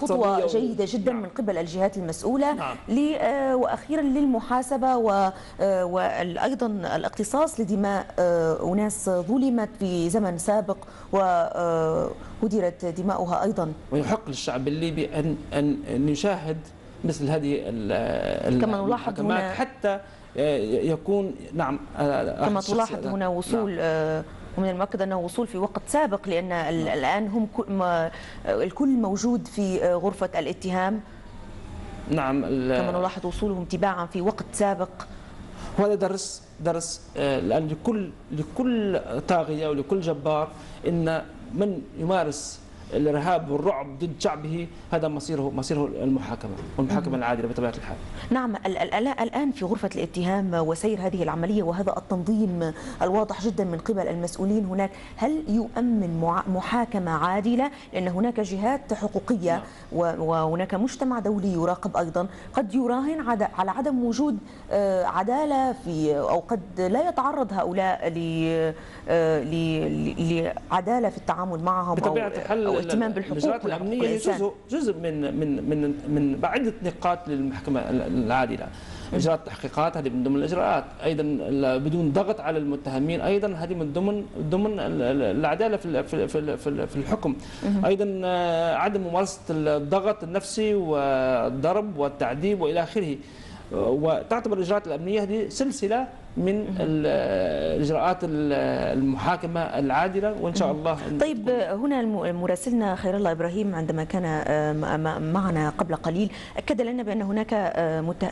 خطوة جيدة جدا نعم. من قبل الجهات المسؤولة نعم. آه، وأخيرا للمحاسبة وأيضا الاقتصاص لدماء أناس ظلمت في زمن سابق وهدرت دماؤها أيضا ويحق للشعب الليبي أن أن يشاهد مثل هذه كما نلاحظ هنا حتى يكون نعم كما تلاحظ هنا وصول نعم. ومن المؤكد أنه وصول في وقت سابق لأن نعم. الآن هم الكل موجود في غرفة الاتهام نعم كما نلاحظ وصولهم تباعا في وقت سابق وهذا درس درس لأن لكل لكل طاغية ولكل جبار إن من يمارس الإرهاب والرعب ضد شعبه هذا مصيره مصيره المحاكمة والمحاكمة العادلة بطبيعة الحال. نعم الآن في غرفة الاتهام وسير هذه العملية وهذا التنظيم الواضح جدا من قبل المسؤولين هناك هل يؤمن محاكمة عادلة لأن هناك جهات حقوقية نعم. وهناك مجتمع دولي يراقب أيضا قد يراهن على عدم وجود آه، عدالة في أو قد لا يتعرض هؤلاء آه، لعدالة في التعامل معهم بطبيعة الحال الاهتمام بالحقوق الامنيه جزء جزء من من من من عده نقاط للمحكمة العادلة. اجراء التحقيقات هذه من ضمن الإجراءات. أيضا بدون ضغط على المتهمين أيضا هذه من ضمن ضمن العدالة في في في الحكم. أيضا آه، عدم ممارسة الضغط النفسي والضرب والتعذيب وإلى آخره. وتعتبر الإجراءات الأمنية هذه سلسلة من الاجراءات المحاكمة العادلة وإن شاء الله طيب هنا مراسلنا خير الله إبراهيم عندما كان آه، معنا قبل قليل أكد لنا بأن هناك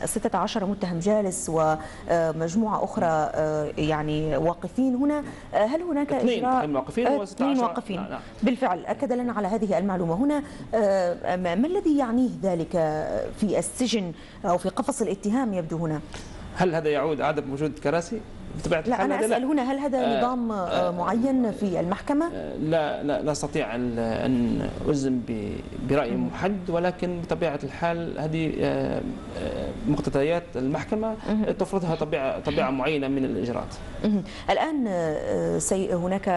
16 آه، متهم جالس ومجموعه أخرى آه، يعني واقفين هنا. هل هناك إجراء؟ واقفين اثنين واقفين. بالفعل أكد لنا على هذه المعلومة. هنا ما الذي يعنيه ذلك في السجن أو في قفص الاتهام يبدو هنا؟ هل هذا يعود عدم وجود كراسي؟ بطبيعه الحال لا أنا أسأل هنا هل هذا آه نظام آه, آه، معين في المحكمة؟ آه لا لا لا أستطيع أن اجزم برأي محدد ولكن بطبيعة الحال هذه مقتضيات المحكمة تفرضها طبيعة طبيعة معينة من الإجراءات. الآن سي هناك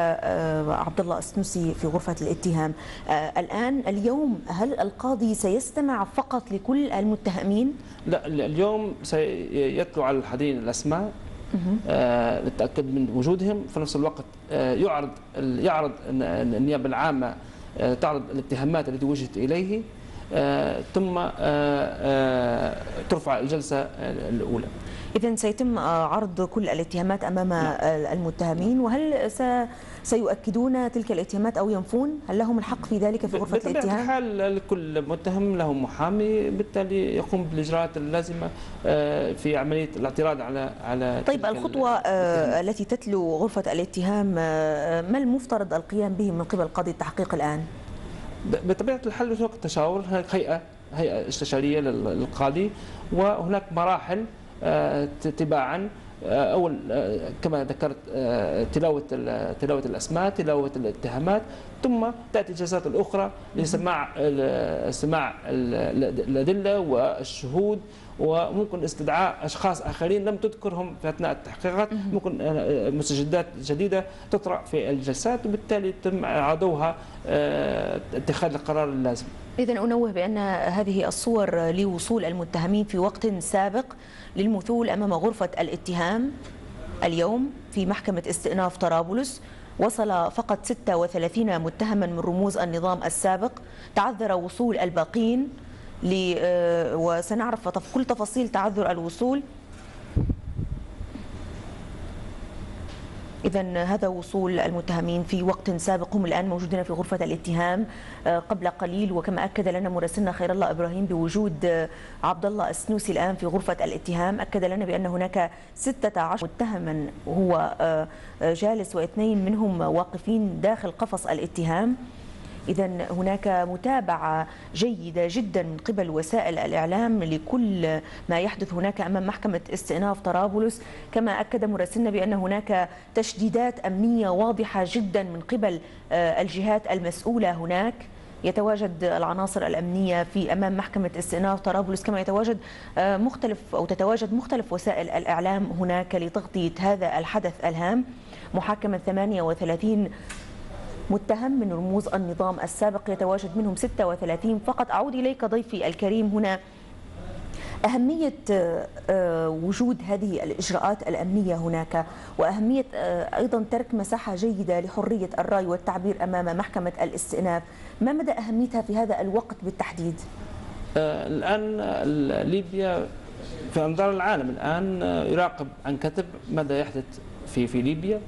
عبد الله السنوسي في غرفة الاتهام الآن اليوم هل القاضي سيستمع فقط لكل المتهمين؟ لا اليوم سيتلو على الحاضرين الأسماء للتاكد من وجودهم. في نفس الوقت آه يعرض يعرض النيابة العامة آه تعرض الاتهامات التي وجهت إليه. آه ثم آه آه ترفع الجلسة الأولى إذا سيتم عرض كل الاتهامات أمام نعم. المتهمين وهل سيؤكدون تلك الاتهامات أو ينفون هل لهم الحق في ذلك في غرفة الاتهام؟ الحال لكل متهم له محامي بالتالي يقوم بالإجراءات اللازمة آه، في عملية الاعتراض على على طيب الخطوة آه، التي تتلو غرفة الاتهام آه، ما المفترض القيام به من قبل قاضي التحقيق الآن؟ بطبيعة الحال هناك تشاور هيئة هيئة استشارية للقاضي وهناك مراحل تباعا آه، أول آه، كما ذكرت آه، تلاوة تلاوة الأسماء تلاوة الاتهامات ثم تأتي الجلسات الأخرى لسماع سماع الأدلة والشهود وممكن استدعاء أشخاص آخرين لم تذكرهم في أثناء التحقيقات ممكن مستجدات جديدة تطرأ في الجلسات وبالتالي يتم عضوها اتخاذ القرار اللازم. اذا أنوه بأن هذه الصور لوصول المتهمين في وقت سابق للمثول أمام غرفة الاتهام اليوم في محكمة استئناف طرابلس. وصل فقط 36 متهما من رموز النظام السابق. تعذر وصول الباقين آه، وسنعرف كل تفاصيل تعذر الوصول. إذا هذا وصول المتهمين في وقت سابق هم الآن موجودين في غرفة الاتهام آه، قبل قليل. وكما أكد لنا مراسلنا خير الله إبراهيم بوجود آه، عبد الله السنوسي الآن في غرفة الاتهام. أكد لنا بأن هناك 16 متهما هو آه، جالس واثنين منهم واقفين داخل قفص الاتهام. إذا هناك متابعة جيدة جدا من قبل وسائل الإعلام لكل ما يحدث هناك أمام محكمة استئناف طرابلس. كما أكد مراسلنا بأن هناك تشديدات أمنية واضحة جدا من قبل آه، الجهات المسؤولة هناك. يتواجد العناصر الأمنية في أمام محكمة استئناف طرابلس. كما يتواجد آه، مختلف أو تتواجد مختلف وسائل الإعلام هناك لتغطية هذا الحدث الهام. محاكمة 38 متهم من رموز النظام السابق يتواجد منهم 36 فقط أعود إليك ضيفي الكريم هنا. أهمية آه، وجود هذه الإجراءات الأمنية هناك وأهمية آه، أيضا ترك مساحة جيدة لحرية الرأي والتعبير أمام محكمة الاستئناف. ما مدى أهميتها في هذا الوقت بالتحديد؟ آه، الآن ليبيا في أنظار العالم الآن يراقب عن كتب ماذا يحدث في في ليبيا.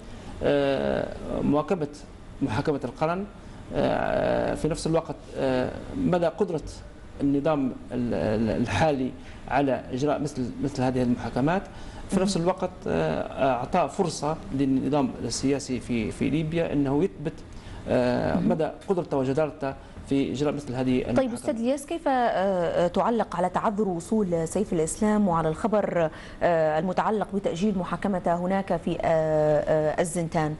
مواكبة محاكمة القرن في نفس الوقت مدى قدرة النظام الحالي على إجراء مثل مثل هذه المحاكمات في نفس الوقت آه، اعطاء فرصة للنظام السياسي في في ليبيا إنه يثبت آه، مدى قدرته وجدارته في إجراء مثل هذه المحاكمات. طيب أستاذ الياس كيف آه، تعلق على تعذر وصول سيف الإسلام وعلى الخبر المتعلق بتأجيل محاكمته هناك في الزنتان؟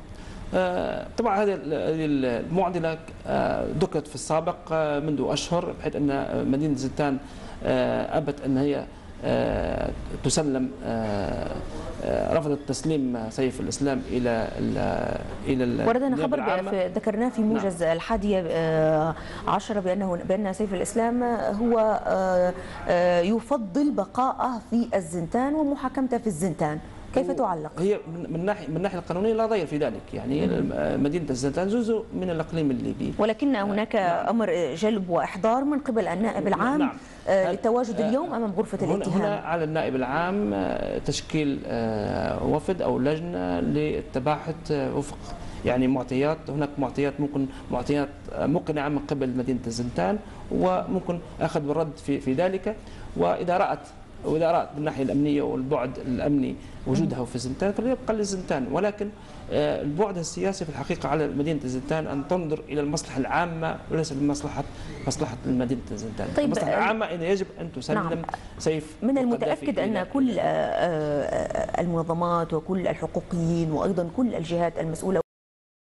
آه، طبعا هذه المعضلة آه، ذكرت في السابق آه، منذ أشهر بحيث أن مدينة زنتان أبت أن هي تسلم رفضت تسليم سيف الإسلام إلى إلى وردنا خبر ذكرناه في موجز نعم. الحادية عشرة بانه بأن سيف الإسلام هو يفضل بقائه في الزنتان ومحاكمته في الزنتان كيف تعلق؟ هي من ناحيه من الناحيه القانونية لا ضير في ذلك، يعني مدينة الزنتان جزء من الإقليم الليبي ولكن هناك نعم. أمر جلب وإحضار من قبل النائب العام نعم. آه، للتواجد اليوم أمام غرفة الاتهام هنا على النائب العام آه، تشكيل آه، وفد أو لجنة للتباحث وفق يعني معطيات هناك معطيات ممكن معطيات مقنعة من قبل مدينة الزنتان وممكن أخذ بالرد في في ذلك وإذا رأت واذا اراد من الناحيه الأمنية والبعد الأمني وجودها في زنتان. فليبقى لزنتان ولكن آه، البعد السياسي في الحقيقة على مدينة زنتان أن تنظر إلى المصلحة العامة وليس لمصلحة مصلحة مدينة زنتان. طيب المصلحة آه، العامة يجب أن تسلم نعم. سيف من المتأكد أن كل آه، المنظمات وكل الحقوقيين وأيضا كل الجهات المسؤولة